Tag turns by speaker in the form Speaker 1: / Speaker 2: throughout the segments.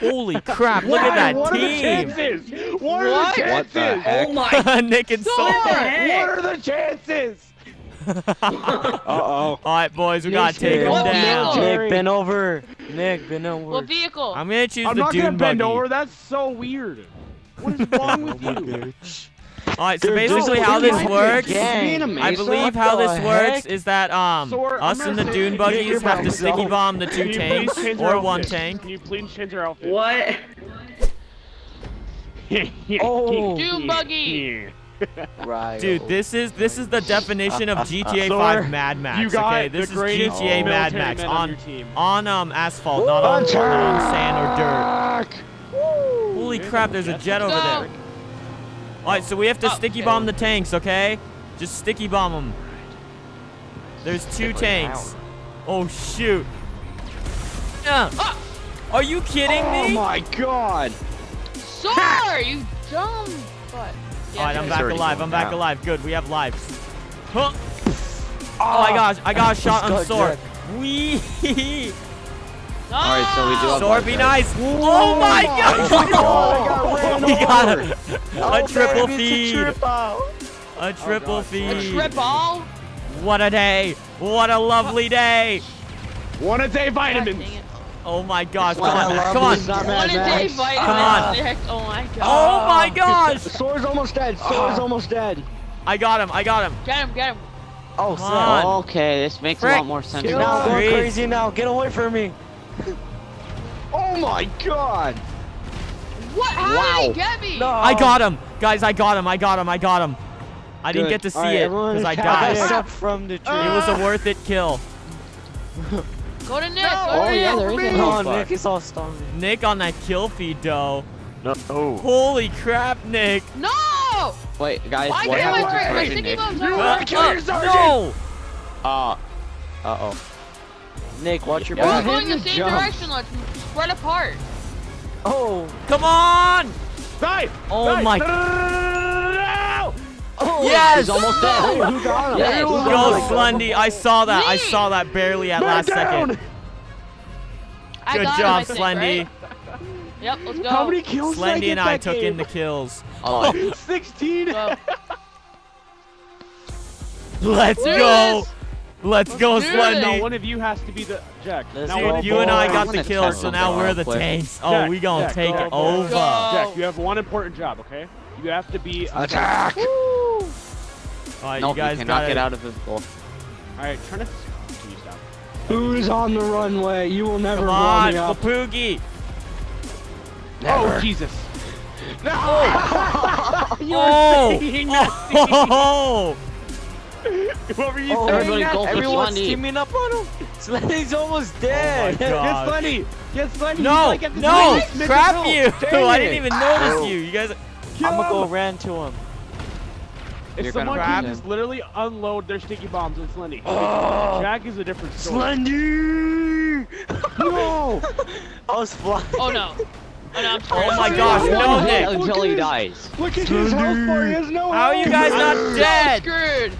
Speaker 1: Holy crap! Look at that
Speaker 2: what
Speaker 1: team.
Speaker 2: Are the chances? What, are
Speaker 3: What?
Speaker 2: the
Speaker 4: What the
Speaker 2: chances?
Speaker 4: heck?
Speaker 3: Oh my.
Speaker 1: Nick and
Speaker 3: What
Speaker 1: Solar.
Speaker 2: What are the chances?
Speaker 4: Uh-oh.
Speaker 1: All right, boys, we gotta take
Speaker 4: Nick,
Speaker 1: them down.
Speaker 3: vehicle?
Speaker 4: Nick, bend over. Nick, bend over.
Speaker 3: What vehicle?
Speaker 1: I'm gonna choose
Speaker 2: I'm
Speaker 1: the
Speaker 2: not
Speaker 1: dune
Speaker 2: gonna bend over. That's so weird. What is wrong with oh you?
Speaker 1: All right, so
Speaker 4: Dude,
Speaker 1: basically how this works. I believe how this
Speaker 4: the
Speaker 1: works
Speaker 4: heck?
Speaker 1: is that um
Speaker 2: Soar,
Speaker 1: us and the dune
Speaker 2: say-
Speaker 1: buggies have to
Speaker 4: myself.
Speaker 1: sticky bomb the two tanks
Speaker 2: please change your
Speaker 1: or one tank.
Speaker 2: Can you please change your outfit?
Speaker 3: What?
Speaker 4: Oh.
Speaker 3: Dune buggy.
Speaker 4: Right.
Speaker 1: Dude, this is this is the definition of GTA
Speaker 2: Soar,
Speaker 1: 5 Mad Max. okay, this is
Speaker 2: greatest
Speaker 1: GTA Mad Max
Speaker 2: on
Speaker 1: on
Speaker 2: your team.
Speaker 1: on um asphalt, not on, on sand or dirt. Holy crap, there's a jet over there. All right, so we have to
Speaker 3: Oh,
Speaker 1: sticky
Speaker 3: okay.
Speaker 1: bomb the tanks, okay? Just sticky bomb them. There's two tanks. Oh shoot. Yeah.
Speaker 3: Ah!
Speaker 1: Are you kidding
Speaker 4: Oh
Speaker 1: me?
Speaker 4: Oh, my god.
Speaker 3: Soar, you dumb butt.
Speaker 1: All right, I'm back alive. I'm back
Speaker 4: down.
Speaker 1: alive. Good, we have lives. Huh. Oh my gosh, I got a shot on
Speaker 4: Let's
Speaker 1: Soar.
Speaker 4: Jack.
Speaker 1: Wee.
Speaker 4: Alright, so we do have
Speaker 1: Soar, be
Speaker 4: lives,
Speaker 1: nice. Oh my God!
Speaker 4: Oh
Speaker 1: god.
Speaker 4: God, I got ran
Speaker 1: we a, a triple
Speaker 4: baby,
Speaker 1: feed.
Speaker 4: a triple.
Speaker 1: A oh, triple
Speaker 2: God.
Speaker 1: feed.
Speaker 3: A triple?
Speaker 1: What a day. What a lovely day.
Speaker 2: One a day
Speaker 3: God
Speaker 2: vitamins.
Speaker 3: dang.
Speaker 1: Oh my gosh. Come on.
Speaker 4: lovely
Speaker 1: Come on.
Speaker 4: summer,
Speaker 3: One a day
Speaker 4: Max.
Speaker 3: vitamins,
Speaker 1: Come on.
Speaker 3: Oh my god.
Speaker 1: Oh my gosh.
Speaker 4: Soar's almost dead. Soar's ah. almost dead.
Speaker 1: I got him. I got him.
Speaker 3: Get him, get him.
Speaker 4: Oh,
Speaker 1: Come.
Speaker 5: Okay, this makes
Speaker 1: Frick.
Speaker 5: a lot more sense.
Speaker 4: Get
Speaker 1: Get
Speaker 4: now,
Speaker 1: out.
Speaker 4: going crazy now. Get away from me. oh my god.
Speaker 3: What? How
Speaker 4: Wow.
Speaker 3: did he get me?
Speaker 4: No.
Speaker 1: I got him. Guys, I got him. I got him. I got him. I didn't get to see
Speaker 4: All right,
Speaker 1: it because I
Speaker 4: count
Speaker 1: died.
Speaker 4: up from the tree.
Speaker 1: It was a worth it kill.
Speaker 3: Go to Nick.
Speaker 2: No.
Speaker 3: Go
Speaker 5: Oh
Speaker 3: to
Speaker 5: yeah,
Speaker 3: Nick.
Speaker 5: there is a
Speaker 4: Oh. Nick is all starving.
Speaker 1: Nick on that kill feed, though.
Speaker 2: No.
Speaker 1: Holy crap, Nick.
Speaker 3: No!
Speaker 5: Wait, guys,
Speaker 3: Why
Speaker 5: what happened to
Speaker 3: drink? My
Speaker 5: Sergeant Nick?
Speaker 3: bombs
Speaker 2: You
Speaker 3: are
Speaker 2: wanna kill
Speaker 1: Uh,
Speaker 2: your sergeant?
Speaker 1: no.
Speaker 5: Uh, uh-oh.
Speaker 4: Nick, watch your back.
Speaker 3: We're going the same
Speaker 4: jump.
Speaker 3: direction. Let's spread apart.
Speaker 4: Oh.
Speaker 1: Come on.
Speaker 2: Die!
Speaker 1: Oh
Speaker 2: Die!
Speaker 1: my-
Speaker 2: No!
Speaker 4: Oh,
Speaker 1: Yes.
Speaker 5: He's almost dead.
Speaker 4: Wait, who got him?
Speaker 5: Yes. Go,
Speaker 1: Go,
Speaker 4: got him?
Speaker 1: Slendy. I saw that. I saw that barely at
Speaker 2: Man
Speaker 1: last
Speaker 2: down!
Speaker 1: second.
Speaker 3: I
Speaker 1: Good
Speaker 3: got him,
Speaker 1: job,
Speaker 3: think,
Speaker 1: Slendy.
Speaker 3: right? Yep, let's go.
Speaker 2: How many kills did I
Speaker 1: Slendy and I took
Speaker 2: game?
Speaker 1: in the kills.
Speaker 5: Oh,
Speaker 2: 16!
Speaker 1: Let's
Speaker 3: do
Speaker 1: go.
Speaker 3: this.
Speaker 1: Let's go,
Speaker 3: do
Speaker 2: No,
Speaker 1: Slendy.
Speaker 2: one of you has to be the Jack. Now
Speaker 4: go,
Speaker 1: Dude, you and I got the
Speaker 5: gonna
Speaker 1: kills, so now we're the tanks. Oh,
Speaker 2: Jack,
Speaker 1: we gonna
Speaker 2: Jack,
Speaker 1: take
Speaker 2: go,
Speaker 1: over.
Speaker 3: go.
Speaker 2: Jack, you have one important job, okay? You have to be
Speaker 4: Attack!
Speaker 1: All right,
Speaker 5: nope,
Speaker 1: you
Speaker 5: you
Speaker 1: guys
Speaker 5: cannot
Speaker 1: got
Speaker 5: get out of this goal.
Speaker 2: Alright, turn it. Can?
Speaker 4: Who's on the runway? You will never
Speaker 1: Come
Speaker 4: blow
Speaker 1: on,
Speaker 4: me up.
Speaker 1: Papoogie.
Speaker 2: Oh, Jesus. No! you were
Speaker 1: Oh.
Speaker 2: saying that.
Speaker 1: Oh.
Speaker 2: What were you
Speaker 4: Oh,
Speaker 2: saying?
Speaker 5: Everybody
Speaker 2: that?
Speaker 5: go
Speaker 4: Everyone's
Speaker 5: Slendy.
Speaker 4: teaming up on him. Slendy's almost oh dead.
Speaker 1: my God.
Speaker 2: Get Slendy! Get Slendy! He's
Speaker 1: No,
Speaker 2: like at the
Speaker 1: no,
Speaker 2: top. Make
Speaker 1: crap you!
Speaker 2: Dang
Speaker 1: I
Speaker 2: it.
Speaker 1: didn't even notice you. You guys,
Speaker 2: Kill
Speaker 4: I'm gonna go
Speaker 2: him.
Speaker 4: ran to him.
Speaker 2: If
Speaker 5: You're gonna
Speaker 2: someone
Speaker 1: grab
Speaker 2: can just literally unload their sticky bombs on Slendy.
Speaker 4: Oh.
Speaker 2: Jack is a different story.
Speaker 4: Slendy! no! I was flying.
Speaker 3: Oh no. Oh no,
Speaker 1: Oh my gosh, no,
Speaker 2: hit
Speaker 1: Nick.
Speaker 5: Until he dies.
Speaker 2: Look at his health bar. He has no health.
Speaker 1: How are you
Speaker 2: health.
Speaker 1: guys
Speaker 3: I'm
Speaker 1: not dead?
Speaker 3: screwed.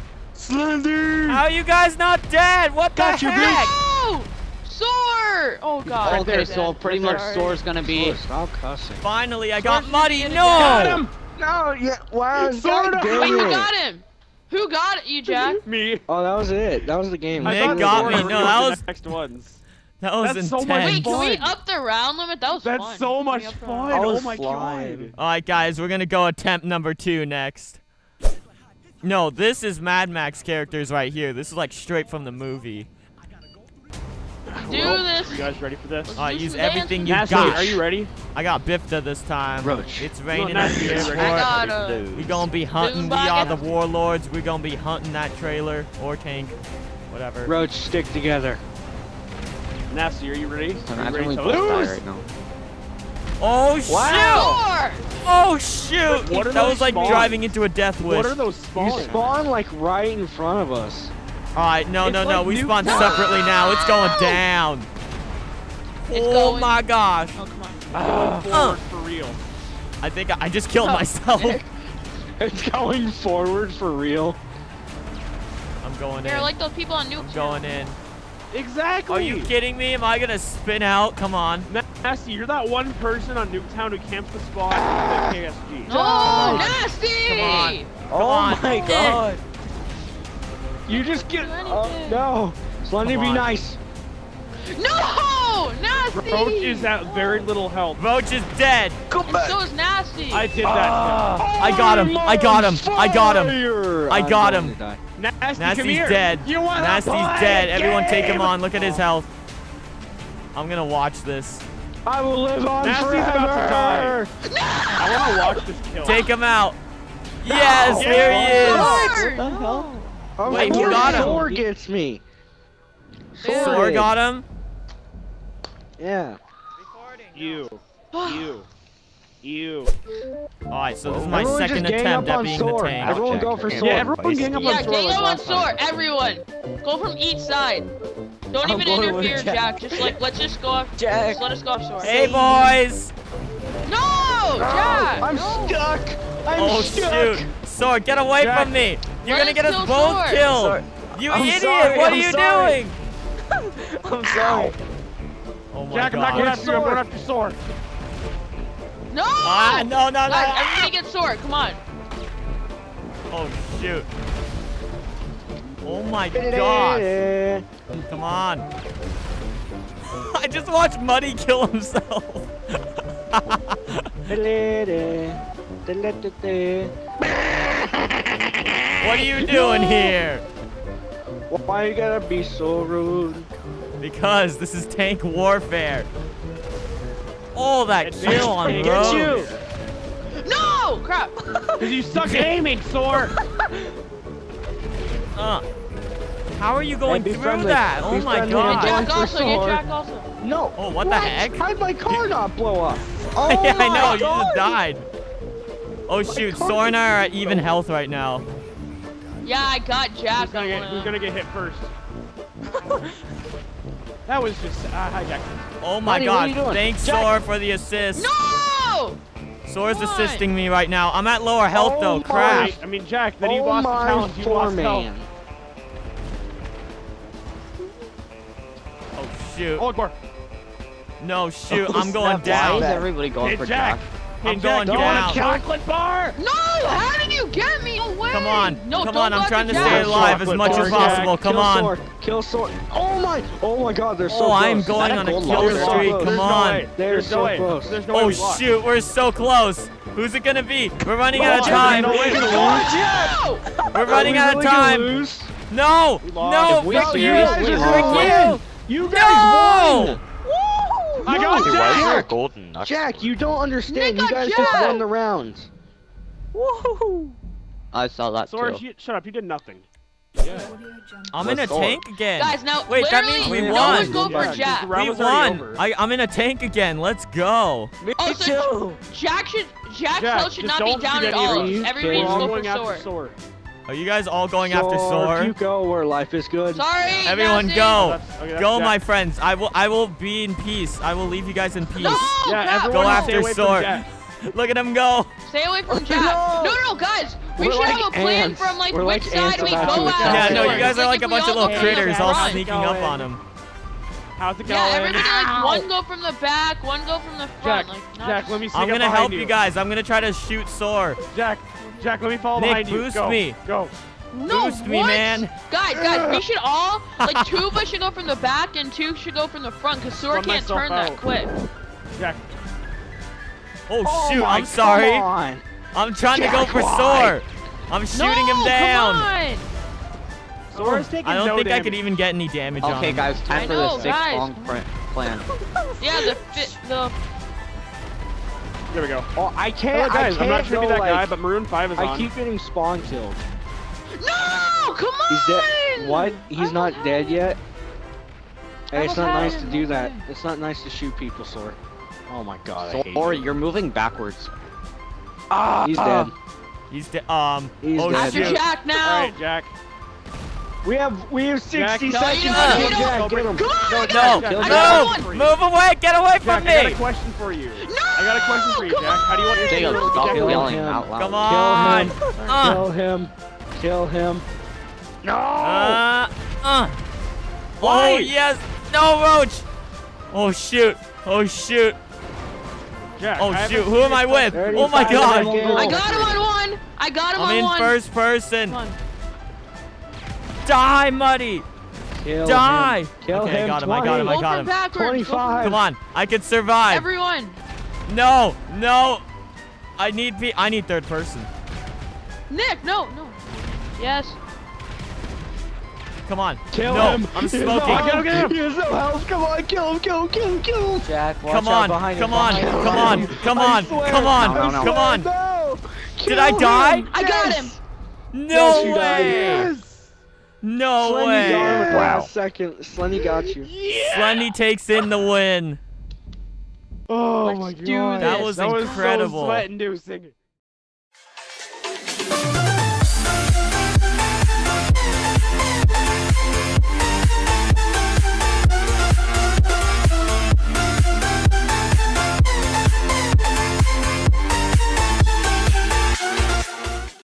Speaker 4: Slendy!
Speaker 1: How are you guys not dead? What the
Speaker 4: Got you,
Speaker 1: heck?
Speaker 3: No! Soar! Oh god.
Speaker 5: Okay,
Speaker 3: I'm
Speaker 5: so
Speaker 3: dead.
Speaker 5: pretty
Speaker 3: I'm
Speaker 5: much
Speaker 3: sorry.
Speaker 5: Soar's gonna be.
Speaker 4: Stop cussing.
Speaker 1: Finally, I got
Speaker 3: Soar
Speaker 1: Muddy.
Speaker 3: just
Speaker 2: Got him!
Speaker 4: No, yeah, wow.
Speaker 2: Soar
Speaker 4: God
Speaker 2: of-
Speaker 4: dang
Speaker 3: Wait, who got him? Who got it, you, Jack?
Speaker 2: Me.
Speaker 4: Oh, that was it. That was the game.
Speaker 2: I
Speaker 1: Nick
Speaker 2: thought
Speaker 1: got me. No,
Speaker 2: the
Speaker 1: that was-
Speaker 2: next ones.
Speaker 1: That was
Speaker 2: That's so much
Speaker 1: intense.
Speaker 3: Wait, can we up the round limit? That was
Speaker 2: That's
Speaker 3: fun.
Speaker 2: so much
Speaker 3: Can we up the
Speaker 2: fun.
Speaker 4: I
Speaker 2: Oh
Speaker 4: was
Speaker 2: my
Speaker 4: flying.
Speaker 2: god.
Speaker 1: All right, guys, we're gonna go attempt number two next. No, this is Mad Max characters right here. This is like straight from the movie.
Speaker 3: Do
Speaker 2: Well,
Speaker 3: this.
Speaker 2: You guys ready for this?
Speaker 3: Let's
Speaker 1: All right, use
Speaker 3: some
Speaker 1: everything you.
Speaker 2: Nasty,
Speaker 1: got.
Speaker 2: are you ready?
Speaker 1: I got Bifta this time.
Speaker 4: Roach.
Speaker 1: It's raining
Speaker 2: No,
Speaker 1: up
Speaker 2: Nasty,
Speaker 1: here.
Speaker 2: are you
Speaker 1: for
Speaker 2: ready?
Speaker 3: I
Speaker 1: it.
Speaker 3: got a.
Speaker 1: We gonna be hunting. We are the warlords. We're gonna be hunting that trailer or tank, whatever.
Speaker 4: Roach, stick together.
Speaker 2: Nasty, are you ready?
Speaker 5: So
Speaker 2: Are you
Speaker 5: imagine
Speaker 2: ready
Speaker 5: we
Speaker 2: to lose?
Speaker 5: right now.
Speaker 1: Oh, oh
Speaker 3: shoot!
Speaker 1: Oh shoot!
Speaker 2: What are
Speaker 1: that was like
Speaker 2: spawns?
Speaker 1: driving into a death wish.
Speaker 2: What are those spawns?
Speaker 4: You spawn like right in front of us.
Speaker 1: All right, no,
Speaker 2: It's
Speaker 1: no, no.
Speaker 2: like
Speaker 1: We spawn separately now. It's going down.
Speaker 3: It's
Speaker 1: oh
Speaker 3: going-
Speaker 1: my gosh!
Speaker 3: Oh, come on.
Speaker 2: Going forward for real.
Speaker 1: I think I, I just killed
Speaker 3: Oh,
Speaker 1: myself.
Speaker 4: It's going forward for real.
Speaker 1: I'm going
Speaker 3: You're
Speaker 1: in.
Speaker 3: They're like those people on Nuke.
Speaker 1: I'm going in.
Speaker 2: Exactly.
Speaker 1: Are you kidding me? Am I gonna spin out? Come on.
Speaker 2: Na- Nasty, you're that one person on Nuketown who camps the spawn at the KSG.
Speaker 3: No, nasty!
Speaker 1: Come on.
Speaker 4: Oh
Speaker 1: on.
Speaker 4: my god. You just get.
Speaker 3: Do
Speaker 4: Oh no. So let me
Speaker 1: Come
Speaker 4: be nice.
Speaker 3: No! Nasty!
Speaker 2: Roach is at very little health.
Speaker 1: Roach is dead.
Speaker 4: Come
Speaker 3: And so is nasty.
Speaker 2: I did that.
Speaker 4: Ah.
Speaker 1: I got him. I got him. I got him. I got him.
Speaker 2: Nasty,
Speaker 1: Nasty's
Speaker 2: come here.
Speaker 1: dead.
Speaker 2: You
Speaker 1: Nasty's dead.
Speaker 2: a
Speaker 1: Everyone take him on. Look at his health. I'm gonna watch this.
Speaker 4: I will live on
Speaker 2: Nasty's
Speaker 4: forever.
Speaker 2: about to die. I want to watch this kill.
Speaker 1: Take him out. Yes,
Speaker 2: No.
Speaker 1: there he is.
Speaker 3: Lord,
Speaker 4: What the hell? Of
Speaker 1: Wait, who
Speaker 4: course
Speaker 1: got him?
Speaker 4: Thor gets me.
Speaker 3: Ew.
Speaker 4: Soar
Speaker 1: got him.
Speaker 4: Yeah.
Speaker 2: You. You. You.
Speaker 1: All right, so this is my
Speaker 4: Everyone
Speaker 1: second attempt at being
Speaker 4: Soar.
Speaker 1: the tank.
Speaker 4: Everyone go for Soar.
Speaker 2: Yeah, everyone gang up
Speaker 3: Yeah,
Speaker 2: on Soar
Speaker 3: gang up on Soar. Everyone, go from each side. Don't
Speaker 5: I'm
Speaker 3: even
Speaker 5: going
Speaker 3: interfere,
Speaker 5: Jack.
Speaker 3: Jack. Just like let's just go off.
Speaker 5: Jack.
Speaker 3: Just let us go off Soar.
Speaker 1: Hey, boys.
Speaker 3: No, Jack.
Speaker 4: I'm
Speaker 3: no.
Speaker 4: stuck. I'm
Speaker 1: Oh
Speaker 4: stuck.
Speaker 1: shoot! Soar, get away
Speaker 2: Jack.
Speaker 1: from me! You're
Speaker 3: Let
Speaker 1: gonna get us
Speaker 3: kill
Speaker 1: both
Speaker 3: Soar.
Speaker 1: killed!
Speaker 5: Sorry.
Speaker 1: You
Speaker 5: I'm
Speaker 1: idiot!
Speaker 5: sorry,
Speaker 1: what are
Speaker 5: I'm
Speaker 1: you
Speaker 5: sorry.
Speaker 1: doing?
Speaker 5: I'm sorry.
Speaker 1: Oh my
Speaker 2: Jack, I'm not going after you. I'm going after Soar.
Speaker 3: No.
Speaker 1: Ah, no, no, no!
Speaker 3: Guys, everybody get Soar. Come on.
Speaker 1: Oh shoot! Oh my god!
Speaker 4: Eh,
Speaker 1: Come on! I just watched Muddy kill himself. what are you doing here?
Speaker 4: Why you gotta be so rude?
Speaker 1: Because this is tank warfare. Oh, that kill on
Speaker 2: tank.
Speaker 4: Get you!
Speaker 3: No, crap.
Speaker 2: Because you suck at aiming, Soar.
Speaker 1: Uh, how are you going through
Speaker 4: friendly.
Speaker 1: that? Oh
Speaker 4: Be
Speaker 1: my god.
Speaker 3: Get
Speaker 4: Going
Speaker 3: Jack also. Get
Speaker 4: Soar.
Speaker 3: Jack also.
Speaker 4: No.
Speaker 1: Oh, what the heck?
Speaker 4: How'd my car not blow up? Oh
Speaker 1: yeah, I
Speaker 4: my
Speaker 1: know. You just died. Oh shoot,
Speaker 4: car
Speaker 1: Sora and I are at even health right now.
Speaker 3: Yeah, I got Jack.
Speaker 2: Who's gonna
Speaker 3: on
Speaker 2: get, who's gonna get hit first? that was just. Uh, hi, Jack.
Speaker 1: Oh my
Speaker 4: Buddy, what are
Speaker 1: god. Thanks,
Speaker 4: Jack-
Speaker 1: Sora, for the assist.
Speaker 3: No!
Speaker 1: Sora's
Speaker 3: Come on.
Speaker 1: assisting me right now. I'm at lower health
Speaker 4: Oh
Speaker 1: though.
Speaker 4: my-
Speaker 1: Crap.
Speaker 2: I mean, Jack, then you
Speaker 4: oh
Speaker 2: lost the
Speaker 4: my
Speaker 2: challenge. You lost health.
Speaker 1: Oh shoot.
Speaker 2: Oh,
Speaker 1: No, shoot.
Speaker 4: Oh,
Speaker 1: I'm going down.
Speaker 5: Why is everybody going
Speaker 2: Hey,
Speaker 5: for
Speaker 2: Jack.
Speaker 5: Jack?
Speaker 2: Hey,
Speaker 1: I'm
Speaker 2: Jack,
Speaker 1: going
Speaker 2: you want a
Speaker 1: down.
Speaker 2: chocolate bar?
Speaker 3: No! How did you get me? No way!
Speaker 1: Come on.
Speaker 3: No,
Speaker 1: Come on. I'm trying to stay
Speaker 3: Jack.
Speaker 1: alive as much
Speaker 2: bar,
Speaker 1: as
Speaker 2: Jack.
Speaker 1: possible. Come
Speaker 4: Kill
Speaker 1: on.
Speaker 4: Soar. Kill Soar. Oh my! Oh my God! They're so
Speaker 1: Oh,
Speaker 4: close.
Speaker 1: I'm going on a kill
Speaker 5: locker?
Speaker 1: streak.
Speaker 4: There's
Speaker 1: Come
Speaker 2: no
Speaker 1: on.
Speaker 2: way.
Speaker 4: They're
Speaker 2: There's
Speaker 4: so
Speaker 2: no way.
Speaker 4: close.
Speaker 2: There's no oh, way
Speaker 1: Oh
Speaker 2: we lost.
Speaker 1: shoot, we're so close. Who's it gonna be? We're running out of time.
Speaker 2: no way we lost.
Speaker 3: No!
Speaker 1: We're running out of time.
Speaker 4: lose?
Speaker 1: No, no,
Speaker 2: If we
Speaker 1: frick you,
Speaker 5: seriously
Speaker 1: frick
Speaker 5: lost.
Speaker 1: you.
Speaker 4: You guys won!
Speaker 2: I
Speaker 4: No,
Speaker 2: got Jack.
Speaker 6: why is there a golden knuckle?
Speaker 4: Jack, you don't understand.
Speaker 3: Nick
Speaker 4: You
Speaker 3: got
Speaker 4: guys just won the round.
Speaker 5: I saw that
Speaker 2: Soar,
Speaker 5: too.
Speaker 2: you, shut up. You did nothing.
Speaker 1: I'm in a
Speaker 5: Let's go.
Speaker 1: tank again.
Speaker 3: Guys, now
Speaker 1: Wait, that
Speaker 3: literally,
Speaker 1: means we
Speaker 3: no
Speaker 1: won.
Speaker 3: one go
Speaker 2: Yeah,
Speaker 3: Jack.
Speaker 2: the
Speaker 1: we won. I, I'm in a tank again. Let's go.
Speaker 5: Me
Speaker 3: Oh, so Jack should Jack's
Speaker 2: Jack,
Speaker 3: health should not be down at all.
Speaker 2: of
Speaker 4: these.
Speaker 3: Everybody
Speaker 2: We're
Speaker 3: just
Speaker 2: all
Speaker 3: go
Speaker 2: going
Speaker 3: for Soar.
Speaker 2: Soar.
Speaker 1: Are you guys all going after Soar?
Speaker 4: You go where life is good.
Speaker 3: Sorry,
Speaker 1: Everyone
Speaker 3: Nasty.
Speaker 1: go.
Speaker 2: That's- okay, that's
Speaker 1: Go,
Speaker 2: Jack.
Speaker 1: my friends. I will I will be in peace. I will leave you guys in peace.
Speaker 3: No,
Speaker 2: Yeah,
Speaker 3: crap.
Speaker 1: Go after
Speaker 2: away from
Speaker 1: Soar.
Speaker 2: Jack.
Speaker 1: Look at him go.
Speaker 3: Stay away from Jack.
Speaker 4: No.
Speaker 3: No, no, no, guys. We
Speaker 4: We're
Speaker 3: should
Speaker 4: like
Speaker 3: have a plan
Speaker 4: ants.
Speaker 3: from like
Speaker 4: We're
Speaker 3: which
Speaker 4: like
Speaker 3: side we go
Speaker 4: about
Speaker 3: at.
Speaker 1: Yeah,
Speaker 4: Oh,
Speaker 1: no, you guys are like
Speaker 3: if
Speaker 1: a bunch of little critters all sneaking up on him.
Speaker 2: How's it going?
Speaker 3: Yeah, everybody like one go from the back, one go from the
Speaker 2: Jack,
Speaker 3: front. Like,
Speaker 2: Jack, let me see.
Speaker 1: I'm gonna help you guys. I'm gonna try to shoot Soar.
Speaker 2: Jack, Jack, let me follow
Speaker 1: Nick,
Speaker 2: behind you.
Speaker 1: boost
Speaker 2: Go,
Speaker 1: me.
Speaker 2: Go.
Speaker 3: No,
Speaker 1: Boost me, man.
Speaker 3: Guys, guys, we should all like two of us should go from the back and two should go from the front because Sora
Speaker 2: Run
Speaker 3: can't
Speaker 2: myself
Speaker 3: turn that quick.
Speaker 2: Jack.
Speaker 1: Oh,
Speaker 4: Oh
Speaker 1: shoot,
Speaker 4: my,
Speaker 1: I'm sorry.
Speaker 4: Come on.
Speaker 1: I'm trying to go for
Speaker 4: why?
Speaker 1: I'm shooting
Speaker 3: no,
Speaker 1: him down.
Speaker 3: Come.
Speaker 2: Sora's taking
Speaker 1: I don't
Speaker 2: no
Speaker 1: think I could even get any damage on
Speaker 5: Okay, guys, time
Speaker 3: I
Speaker 5: for
Speaker 3: know,
Speaker 5: the six
Speaker 3: guys.
Speaker 5: long pr- plan.
Speaker 3: Yeah, the fit the.
Speaker 2: There we go.
Speaker 4: Oh, I can't.
Speaker 2: Hello, guys.
Speaker 4: I can't
Speaker 2: I'm not trying to be that
Speaker 4: like,
Speaker 2: guy, but Maroon 5 is
Speaker 4: I
Speaker 2: on.
Speaker 4: keep getting spawn killed.
Speaker 3: No, come on.
Speaker 4: He's dead. What? He's
Speaker 3: I
Speaker 4: not dead
Speaker 3: having-
Speaker 4: yet. Hey, it's not nice to do that. It's not nice to shoot people, Soar. Oh my god, I hate
Speaker 5: Or
Speaker 4: you.
Speaker 5: you're moving backwards.
Speaker 4: Ah, he's dead.
Speaker 1: He's dead. Um.
Speaker 4: He's
Speaker 1: oh,
Speaker 4: dead.
Speaker 3: After. Jack now.
Speaker 2: Alright, Jack.
Speaker 4: We have we have 60
Speaker 2: Jack, no,
Speaker 4: seconds
Speaker 3: you
Speaker 4: to
Speaker 3: don't, you don't.
Speaker 4: Jack. Get him.
Speaker 3: Come on,
Speaker 2: No,
Speaker 3: I
Speaker 1: No,
Speaker 3: got
Speaker 2: Jack,
Speaker 3: one. I
Speaker 2: Jack,
Speaker 3: got
Speaker 1: no,
Speaker 3: one.
Speaker 1: move away, get away
Speaker 2: Jack,
Speaker 1: from
Speaker 2: I got a
Speaker 1: me.
Speaker 2: question for you.
Speaker 3: No,
Speaker 2: I got a question for you,
Speaker 3: come
Speaker 2: Jack. How do you want your
Speaker 3: on.
Speaker 5: Jacob,
Speaker 2: Jacob,
Speaker 5: stop
Speaker 2: Jacob,
Speaker 5: yelling
Speaker 4: him.
Speaker 5: out loud.
Speaker 1: Come on. Uh,
Speaker 4: Kill him. Kill him. No.
Speaker 1: uh, uh.
Speaker 4: Why?
Speaker 1: Oh, yes. No, Roach. Oh, shoot. Oh shoot.
Speaker 2: Jack,
Speaker 1: Oh
Speaker 2: I
Speaker 1: shoot. Who am I with? Oh my god.
Speaker 3: I got him on one. I got him
Speaker 1: I'm
Speaker 3: on one.
Speaker 1: I'm in first person.
Speaker 3: Come on.
Speaker 1: Die, Muddy.
Speaker 4: Kill
Speaker 1: Die.
Speaker 4: Him. Kill
Speaker 1: Okay, I got him, I got him, I got him.
Speaker 3: backwards.
Speaker 4: 25.
Speaker 1: Come on. I can survive.
Speaker 3: Everyone.
Speaker 1: No, no. I need be I need third person.
Speaker 3: Nick, no, no. Yes.
Speaker 1: Come on.
Speaker 4: Kill
Speaker 1: no,
Speaker 4: him.
Speaker 1: I'm
Speaker 4: He has
Speaker 1: smoking.
Speaker 4: no health. He has no health. Come on, kill him, kill him, kill him, kill him.
Speaker 5: Jack, watch
Speaker 1: Come
Speaker 5: out
Speaker 1: on,
Speaker 5: behind you,
Speaker 1: come on,
Speaker 5: behind you,
Speaker 1: come on, come on, come on,
Speaker 5: No, no, no.
Speaker 1: come on.
Speaker 4: No.
Speaker 1: Did I die?
Speaker 4: him.
Speaker 3: I got him.
Speaker 1: No
Speaker 4: Yes,
Speaker 1: way.
Speaker 4: Yes.
Speaker 1: No
Speaker 4: Slendy
Speaker 1: way.
Speaker 4: got him at the
Speaker 5: Wow.
Speaker 4: last second. Slendy got you. Yeah!
Speaker 1: Slendy takes in the win.
Speaker 4: Oh
Speaker 3: Let's
Speaker 4: my god.
Speaker 1: That
Speaker 3: this.
Speaker 1: was
Speaker 2: That was
Speaker 1: incredible.
Speaker 2: so sweat-inducing.